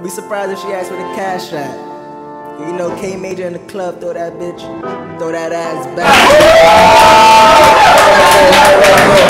Don't be surprised if she asks for the cash at. You know, Ken Major in the club, throw that bitch, throw that ass So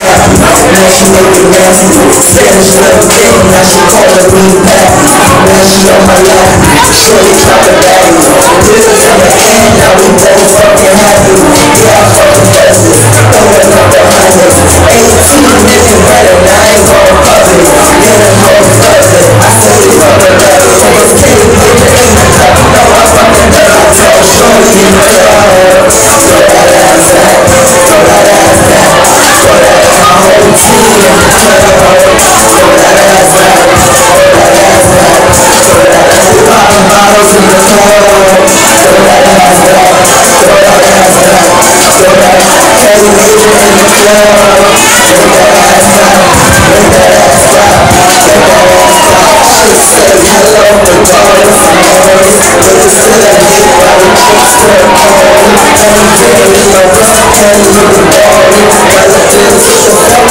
Spanish little thing, now she calling me back Now she on my lap, shorty to back is in the end, now we both fucking happy Yeah, I fucking blessed throwing up the hundreds Thank you.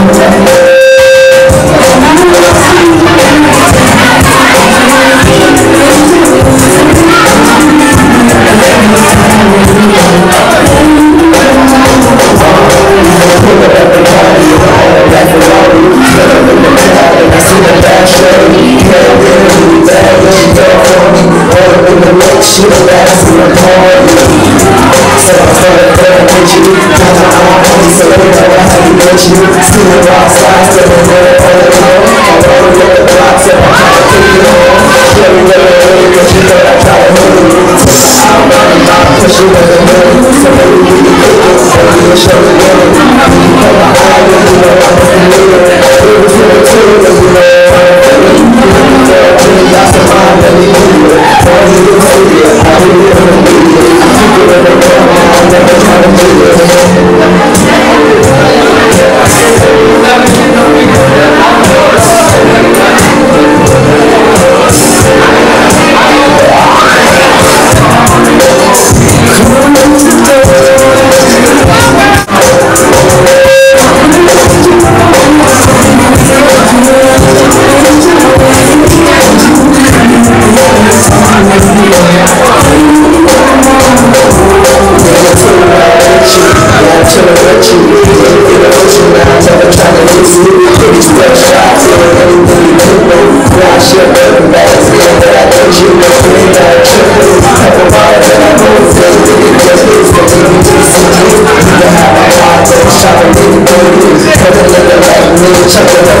Shot a nigga, baby, put a Nigga like me I can see you stress me. Give me that love,